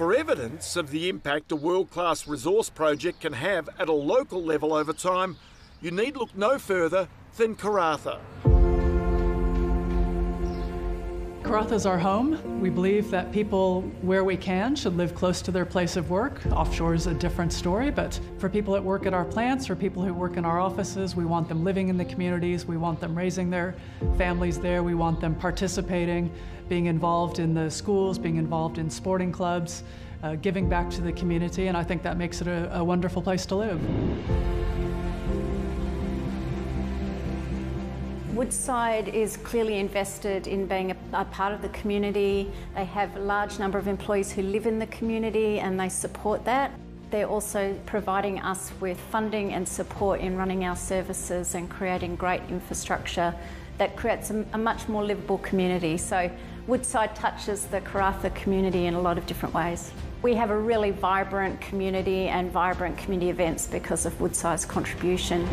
For evidence of the impact a world class resource project can have at a local level over time, you need look no further than Karratha. Karratha is our home. We believe that people, where we can, should live close to their place of work. Offshore is a different story, but for people that work at our plants, for people who work in our offices, we want them living in the communities, we want them raising their families there, we want them participating, being involved in the schools, being involved in sporting clubs, uh, giving back to the community, and I think that makes it a, a wonderful place to live. Woodside is clearly invested in being a, a, part of the community. They have a large number of employees who live in the community and they support that. They're also providing us with funding and support in running our services and creating great infrastructure that creates a, a much more livable community. So Woodside touches the Karratha community in a lot of different ways. We have a really vibrant community and vibrant community events because of Woodside's contribution.